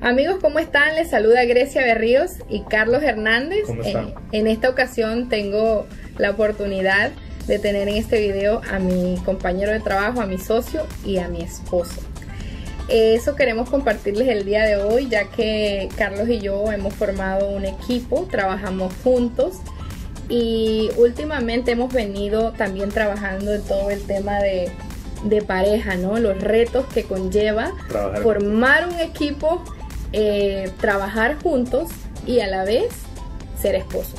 Amigos, ¿cómo están? Les saluda Grecia Berríos y Carlos Hernández. ¿Cómo están? En, esta ocasión tengo la oportunidad de tener en este video a mi compañero de trabajo, a mi socio y a mi esposo. Eso queremos compartirles el día de hoy, ya que Carlos y yo hemos formado un equipo, trabajamos juntos y últimamente hemos venido también trabajando en todo el tema de, de pareja, ¿no? Los retos que conlleva Trabajar. formar un equipo eh, trabajar juntos y a la vez ser esposos.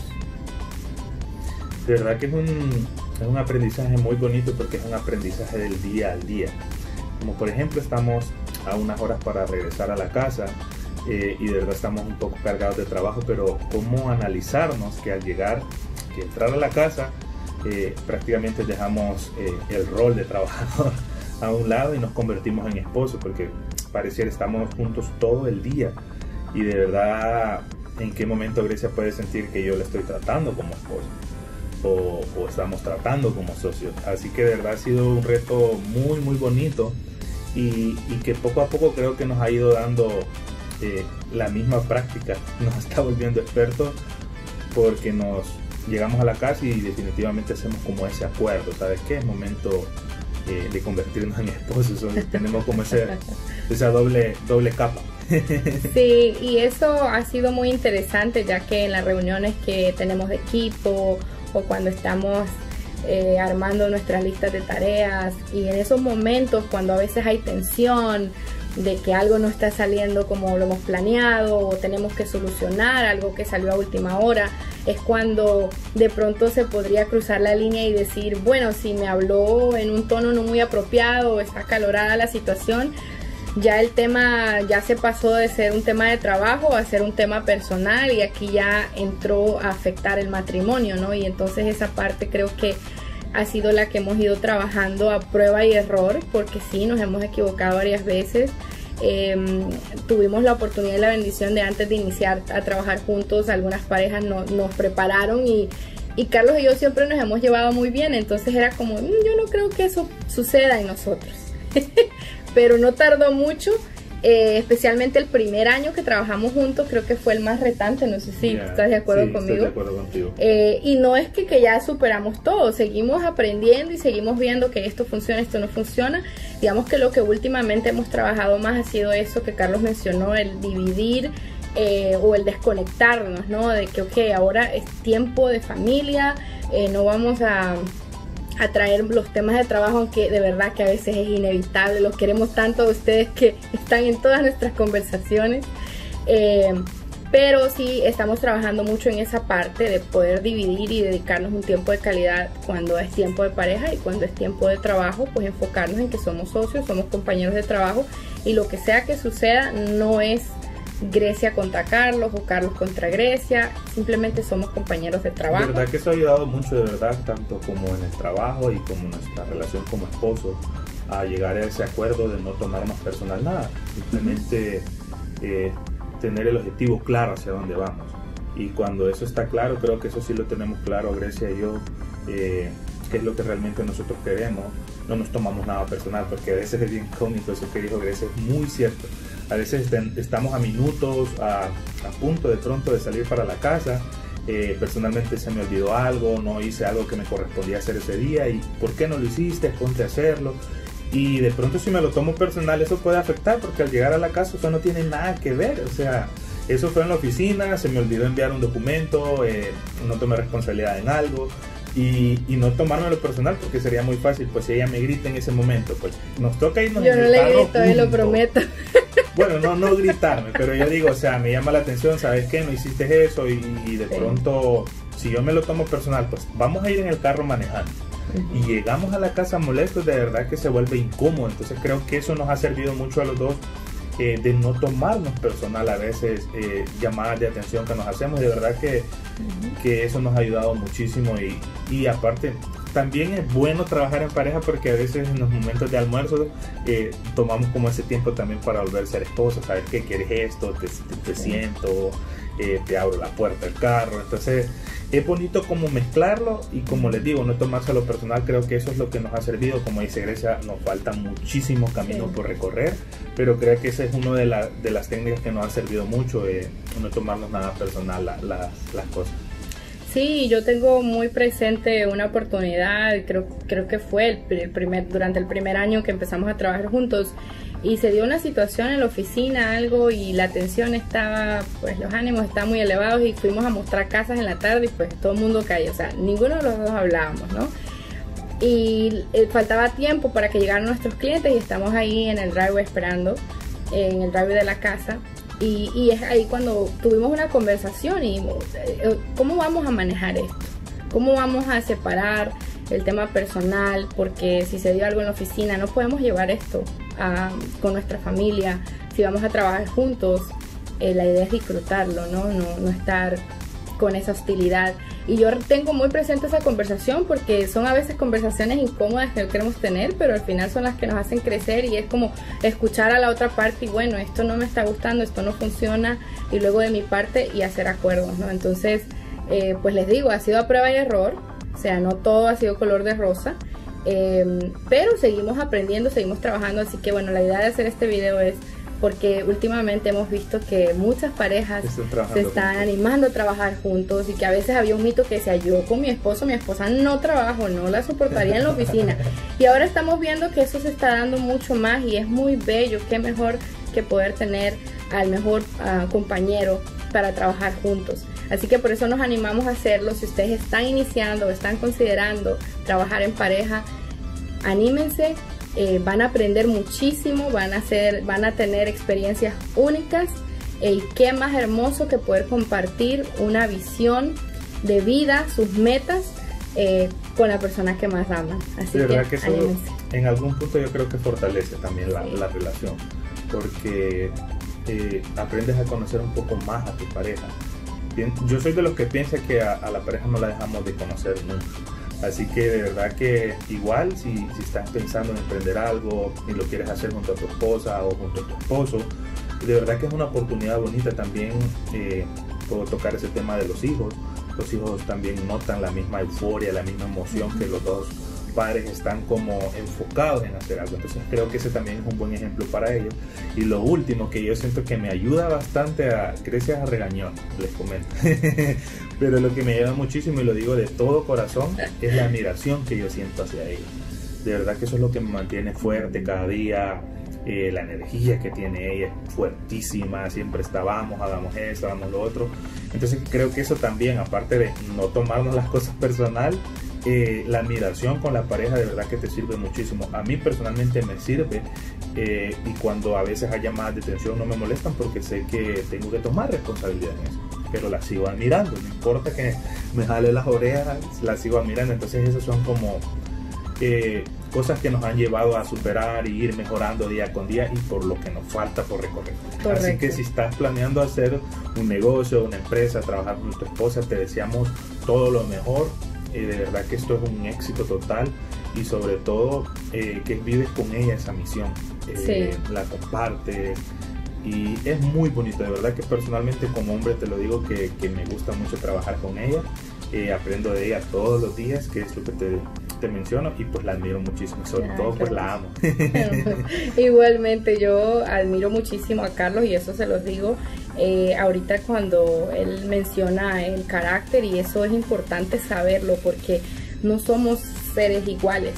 De verdad que es un, es un aprendizaje muy bonito porque es un aprendizaje del día al día. Como por ejemplo estamos a unas horas para regresar a la casa eh, y de verdad estamos un poco cargados de trabajo, pero cómo analizarnos que al llegar, que entrar a la casa, eh, prácticamente dejamos eh, el rol de trabajador a un lado y nos convertimos en esposos porque pareciera estamos juntos todo el día. Y de verdad en qué momento Grecia puede sentir que yo le estoy tratando como esposo o, estamos tratando como socios. Así que de verdad ha sido un reto muy muy bonito. Y, y que poco a poco creo que nos ha ido dando eh, la misma práctica, nos está volviendo expertos porque nos llegamos a la casa y definitivamente hacemos como ese acuerdo, ¿sabes qué? Es momento de convertirnos en esposos, o tenemos como ese, esa doble, doble capa. Sí, y eso ha sido muy interesante ya que en las reuniones que tenemos de equipo o cuando estamos eh, armando nuestras listas de tareas y en esos momentos cuando a veces hay tensión de que algo no está saliendo como lo hemos planeado o tenemos que solucionar algo que salió a última hora, es cuando de pronto se podría cruzar la línea y decir, bueno, si me habló en un tono no muy apropiado o está calorada la situación, ya el tema ya se pasó de ser un tema de trabajo a ser un tema personal y aquí ya entró a afectar el matrimonio, ¿no? Y entonces esa parte creo que ha sido la que hemos ido trabajando a prueba y error, porque sí, nos hemos equivocado varias veces. Eh, tuvimos la oportunidad y la bendición de antes de iniciar a trabajar juntos, algunas parejas no, nos prepararon y, y, Carlos y yo siempre nos hemos llevado muy bien, entonces era como, mmm, yo no creo que eso suceda en nosotros. Pero no tardó mucho eh, especialmente el primer año que trabajamos juntos, creo que fue el más retante, no sé si yeah, estás de acuerdo sí, conmigo. Estoy de acuerdo contigo. Eh, y no es que, que, ya superamos todo, seguimos aprendiendo y seguimos viendo que esto funciona, esto no funciona. Digamos que lo que últimamente hemos trabajado más ha sido eso que Carlos mencionó, el dividir. Eh, o el desconectarnos, ¿no? De que, ok, ahora es tiempo de familia, eh, no vamos a, a traer los temas de trabajo, aunque de verdad que a veces es inevitable, los queremos tanto a ustedes que están en todas nuestras conversaciones. Eh, pero sí estamos trabajando mucho en esa parte de poder dividir y dedicarnos un tiempo de calidad cuando es tiempo de pareja y cuando es tiempo de trabajo, pues enfocarnos en que somos socios, somos compañeros de trabajo y lo que sea que suceda no es Grecia contra Carlos o Carlos contra Grecia, simplemente somos compañeros de trabajo. De verdad que eso ha ayudado mucho, de verdad, tanto como en el trabajo y como nuestra relación como esposos, a llegar a ese acuerdo de no tomarnos personal nada, simplemente eh, tener el objetivo claro hacia dónde vamos. Y cuando eso está claro, creo que eso sí lo tenemos claro, Grecia y yo, eh, qué es lo que realmente nosotros queremos, no nos tomamos nada personal, porque a veces es bien cómico eso que dijo Grecia, es muy cierto a veces estamos a minutos, a, a, punto de pronto de salir para la casa. Eh, personalmente se me olvidó algo, no hice algo que me correspondía hacer ese día y ¿por qué no lo hiciste? Ponte a hacerlo. Y de pronto si me lo tomo personal eso puede afectar porque al llegar a la casa eso no tiene nada que ver. O sea, eso fue en la oficina, se me olvidó enviar un documento, eh, no tomé responsabilidad en algo. Y, y, no tomármelo personal porque sería muy fácil, pues si ella me grita en ese momento, pues nos toca irnos Yo no le grito, eh, lo prometo. Bueno, no, no gritarme, pero yo digo, o sea, me llama la atención, ¿sabes qué? No hiciste eso y, y de pronto, si yo me lo tomo personal, pues vamos a ir en el carro manejando. Y llegamos a la casa molestos, de verdad que se vuelve incómodo. Entonces creo que eso nos ha servido mucho a los dos eh, de no tomarnos personal a veces eh, llamadas de atención que nos hacemos. De verdad que, que eso nos ha ayudado muchísimo y, y aparte también es bueno trabajar en pareja porque a veces en los momentos de almuerzo eh, tomamos como ese tiempo también para volver a ser esposos, saber qué quieres esto, te, te, te siento, eh, te abro la puerta del carro. Entonces es bonito como mezclarlo y como les digo, no tomarse a lo personal, creo que eso es lo que nos ha servido, como dice Grecia, nos falta muchísimo camino por recorrer, pero creo que esa es una de, de las técnicas que nos ha servido mucho, eh, no tomarnos nada personal las cosas. Sí, yo tengo muy presente una oportunidad, creo, creo que fue el, primer, durante el primer año que empezamos a trabajar juntos y se dio una situación en la oficina, algo y la tensión estaba, pues los ánimos estaban muy elevados y fuimos a mostrar casas en la tarde y pues todo el mundo cayó, o sea, ninguno de los dos hablábamos, ¿no? Y eh, faltaba tiempo para que llegaran nuestros clientes y estamos ahí en el driveway esperando, en el driveway de la casa y, es ahí cuando tuvimos una conversación y eh, cómo vamos a manejar esto, cómo vamos a separar el tema personal, porque si se dio algo en la oficina no podemos llevar esto con nuestra familia, si vamos a trabajar juntos, eh, la idea es disfrutarlo, ¿no? No, no estar con esa hostilidad. Y yo tengo muy presente esa conversación porque son a veces conversaciones incómodas que no queremos tener, pero al final son las que nos hacen crecer y es como escuchar a la otra parte y bueno, esto no me está gustando, esto no funciona y luego de mi parte y hacer acuerdos, ¿no? Entonces, eh, pues les digo, ha sido a prueba y error, o sea, no todo ha sido color de rosa. Em, pero seguimos aprendiendo, seguimos trabajando, así que bueno, la idea de hacer este video es porque últimamente hemos visto que muchas parejas se están animando a trabajar juntos y que a veces había un mito que decía yo con mi esposo, mi esposa no trabajo, no la soportaría en la oficina. Y ahora estamos viendo que eso se está dando mucho más y es muy bello, qué mejor que poder tener al mejor ah, compañero para trabajar juntos. Así que por eso nos animamos a hacerlo. Si ustedes están iniciando o están considerando trabajar en pareja, anímense, eh, van a aprender muchísimo, van a, hacer, van a tener experiencias únicas eh, y qué más hermoso que poder compartir una visión de vida, sus metas eh, con la persona que más aman. Así de que, eso en algún punto yo creo que fortalece también la, relación, porque aprendes a conocer un poco más a tu pareja. Yo soy de los que piensa que a, a la pareja no la dejamos de conocer nunca Así que de verdad que igual si, si, estás pensando en emprender algo y lo quieres hacer junto a tu esposa o junto a tu esposo, de verdad que es una oportunidad bonita también. Eh, tocar ese tema de los hijos. Los hijos también notan la misma euforia, la misma emoción que los dos padres están como enfocados en hacer algo. Entonces creo que ese también es un buen ejemplo para ellos. Y lo último que yo siento que me ayuda bastante a, gracias a regañón, les comento, pero lo que me ayuda muchísimo y lo digo de todo corazón es la admiración que yo siento hacia ellos. De verdad que eso es lo que me mantiene fuerte cada día. Eh, la energía que tiene ella es fuertísima, siempre estábamos, hagamos esto, hagamos lo otro. Entonces creo que eso también, aparte de no tomarnos las cosas personal, eh, la admiración con la pareja de verdad que te sirve muchísimo. A mí personalmente me sirve eh, y cuando a veces hay llamadas de atención no me molestan porque sé que tengo que tomar responsabilidad en eso. Pero la sigo admirando, no importa que me jale las orejas, la sigo admirando. Entonces esas son como eh, cosas que nos han llevado a superar y ir mejorando día con día y por lo que nos falta por recorrer. Así que si estás planeando hacer un negocio, una empresa, trabajar con tu esposa, te deseamos todo lo mejor eh, de verdad que esto es un éxito total y sobre todo eh, que vives con ella esa misión, eh, la compartes y es muy bonito, de verdad que personalmente como hombre te lo digo que, que me gusta mucho trabajar con ella, aprendo de ella todos los días, que es lo que te, te menciono y pues la admiro muchísimo, sobre todo pues la amo. Igualmente yo admiro muchísimo a Carlos y eso se los digo eh, ahorita cuando él menciona el carácter y eso es importante saberlo porque no somos seres iguales,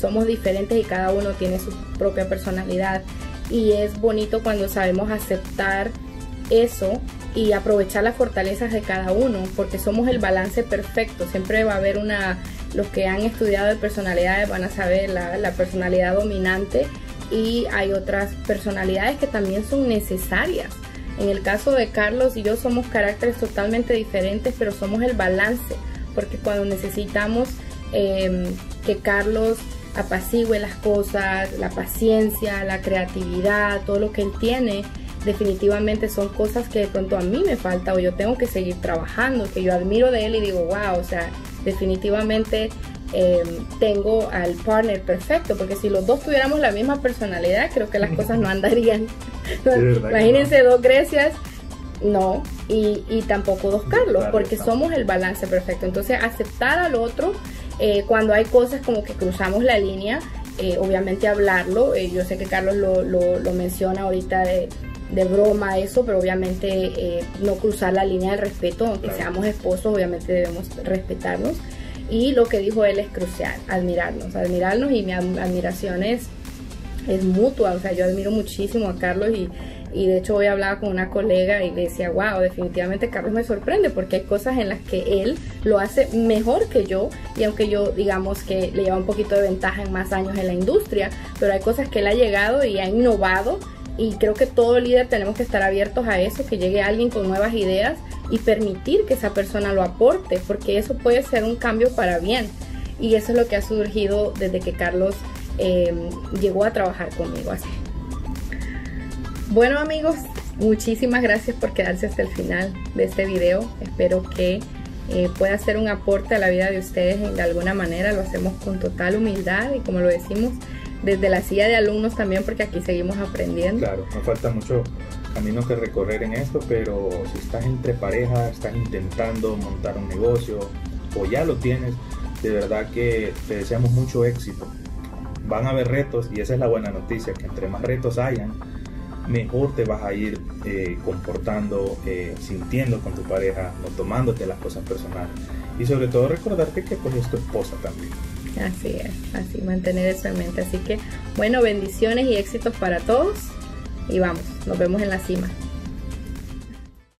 somos diferentes y cada uno tiene su propia personalidad y es bonito cuando sabemos aceptar eso y aprovechar las fortalezas de cada uno porque somos el balance perfecto, siempre va a haber una, los que han estudiado de personalidades van a saber la, la personalidad dominante y hay otras personalidades que también son necesarias. En el caso de Carlos y yo somos caracteres totalmente diferentes, pero somos el balance, porque cuando necesitamos em, que Carlos apacigüe las cosas, la paciencia, la creatividad, todo lo que él tiene, definitivamente son cosas que de pronto a mí me falta o yo tengo que seguir trabajando, que yo admiro de él y digo, wow, o sea, definitivamente Em, tengo al partner perfecto, porque si los dos tuviéramos la misma personalidad, creo que las cosas no andarían. Imagínense dos Grecias, no, y, tampoco dos Carlos, porque somos el balance perfecto. Entonces, aceptar al otro eh, cuando hay cosas como que cruzamos la línea, eh, obviamente hablarlo. Eh, yo sé que Carlos lo, lo, menciona ahorita de, de, broma eso, pero obviamente no cruzar la línea del respeto, aunque seamos esposos, obviamente debemos respetarnos. Y lo que dijo él es crucial, admirarnos, admirarnos y mi admiración es, es mutua, o sea, yo admiro muchísimo a Carlos y y de hecho hoy hablaba con una colega y le decía, wow, definitivamente Carlos me sorprende porque hay cosas en las que él lo hace mejor que yo y aunque yo digamos que le lleva un poquito de ventaja en más años en la industria, pero hay cosas que él ha llegado y ha innovado y creo que todo líder tenemos que estar abiertos a eso, que llegue alguien con nuevas ideas y permitir que esa persona lo aporte, porque eso puede ser un cambio para bien. Y eso es lo que ha surgido desde que Carlos eh, llegó a trabajar conmigo. Así. Bueno amigos, muchísimas gracias por quedarse hasta el final de este video. Espero que eh, pueda ser un aporte a la vida de ustedes de alguna manera. Lo hacemos con total humildad y como lo decimos, desde la silla de alumnos también porque aquí seguimos aprendiendo. Claro, nos falta mucho camino que recorrer en esto, pero si estás entre pareja, estás intentando montar un negocio o ya lo tienes, de verdad que te deseamos mucho éxito. Van a haber retos y esa es la buena noticia, que entre más retos hayan, mejor te vas a ir eh, comportando, eh, sintiendo con tu pareja, no tomándote las cosas personales. Y sobre todo recordarte que pues es tu esposa también. Así es, así mantener eso en mente. Así que bueno, bendiciones y éxitos para todos. Y vamos, nos vemos en la cima.